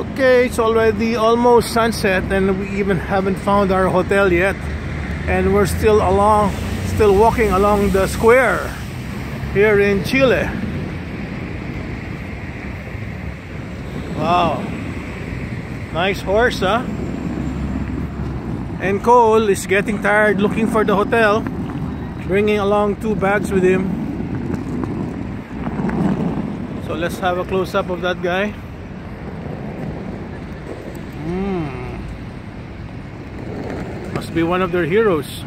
Okay, it's already almost sunset and we even haven't found our hotel yet. And we're still along, still walking along the square here in Chile. Wow. Nice horse, huh? And Cole is getting tired looking for the hotel, bringing along two bags with him. So let's have a close up of that guy. Mm. Must be one of their heroes.